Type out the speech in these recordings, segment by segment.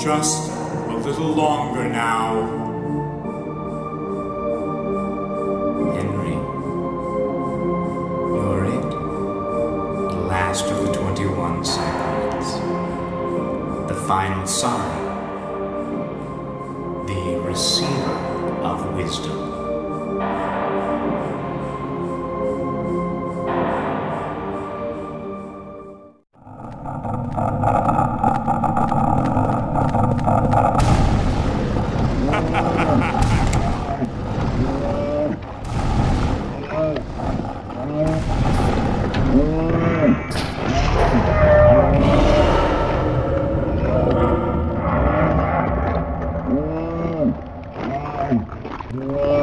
Just a little longer now. Henry, you're it. The last of the 21 sacraments. The final sign. The receiver of wisdom. Whoa.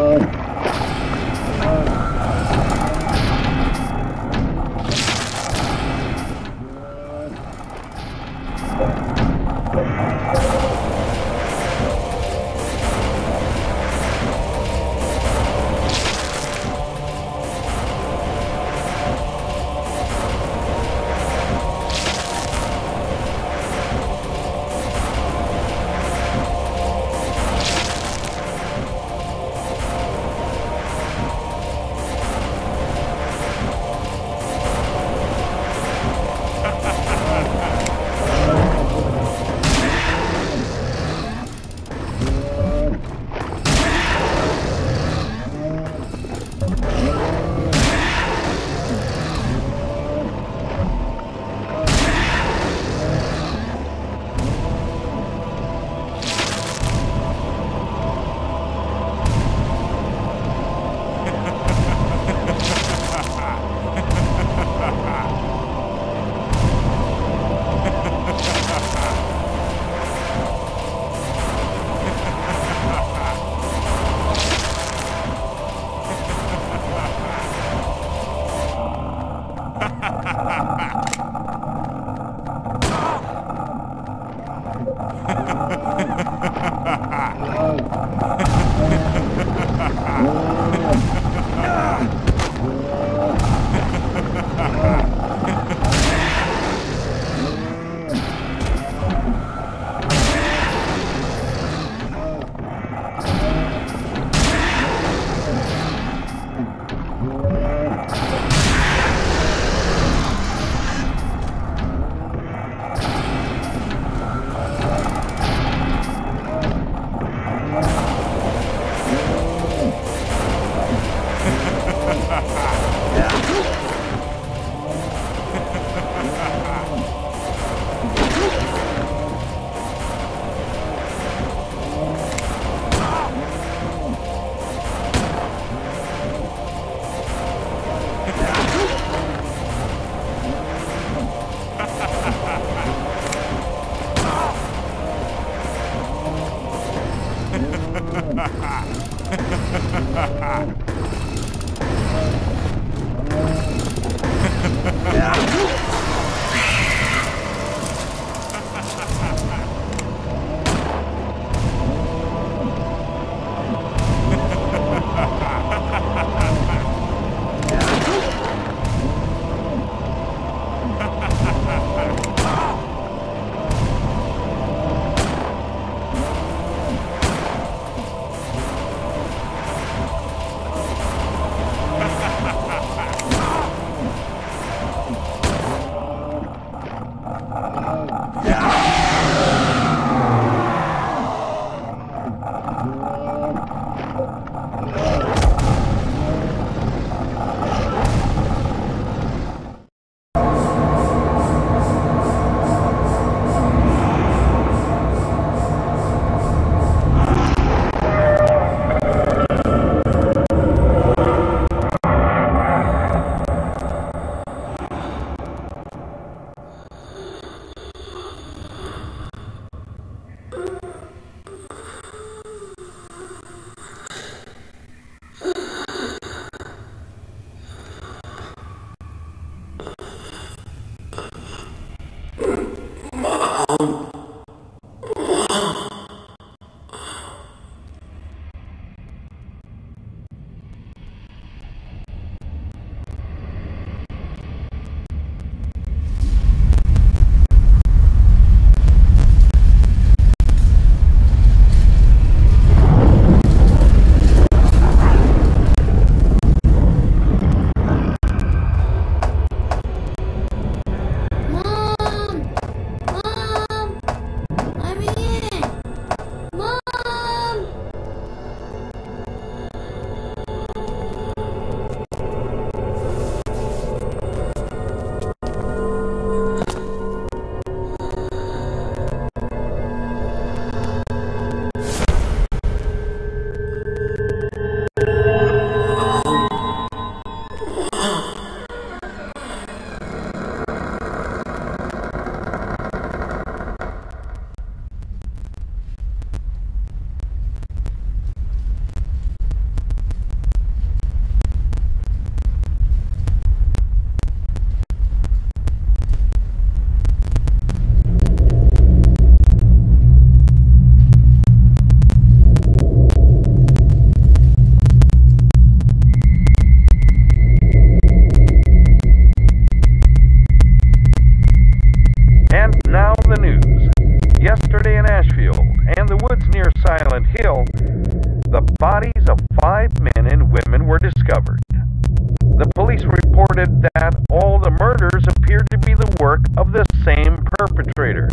Same perpetrator.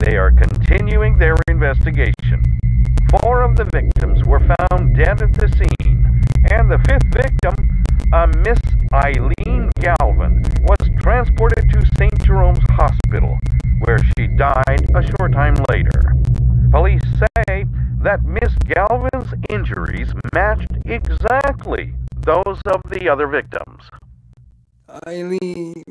They are continuing their investigation. Four of the victims were found dead at the scene, and the fifth victim, a Miss Eileen Galvin, was transported to St. Jerome's Hospital, where she died a short time later. Police say that Miss Galvin's injuries matched exactly those of the other victims. Eileen,